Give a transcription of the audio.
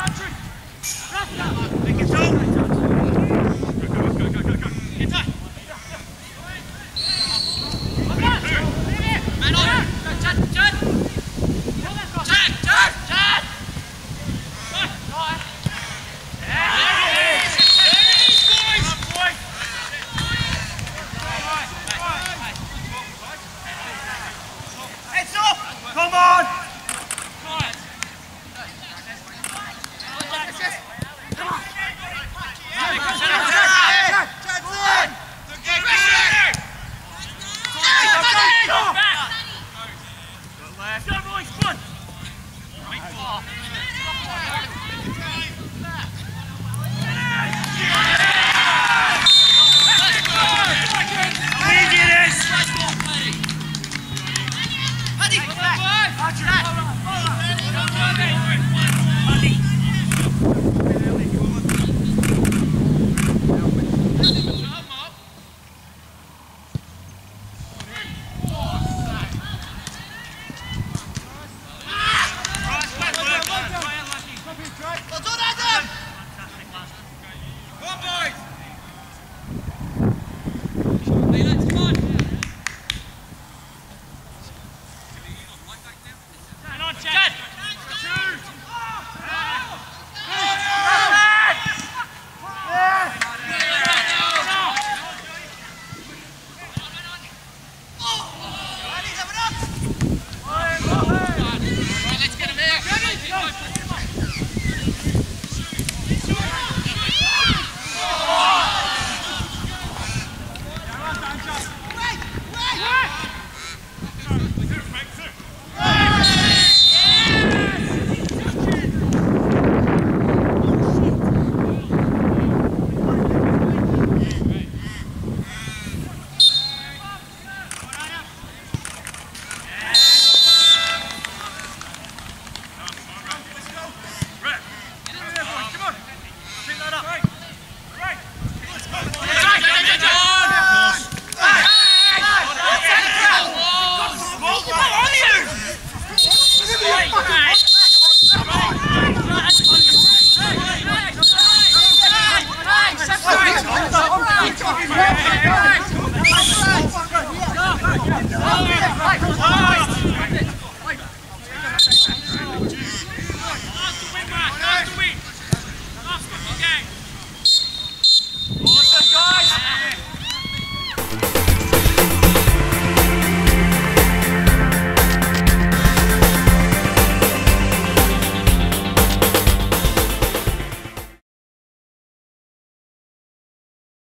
country. Roger, hold on. Hold on. Hold on. Hold on.